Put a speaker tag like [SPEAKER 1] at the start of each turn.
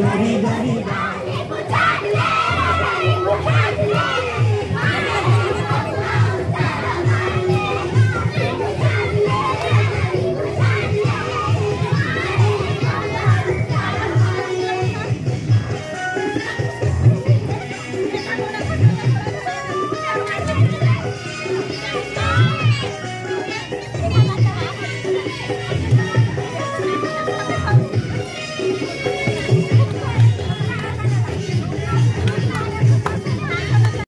[SPEAKER 1] गरी गरी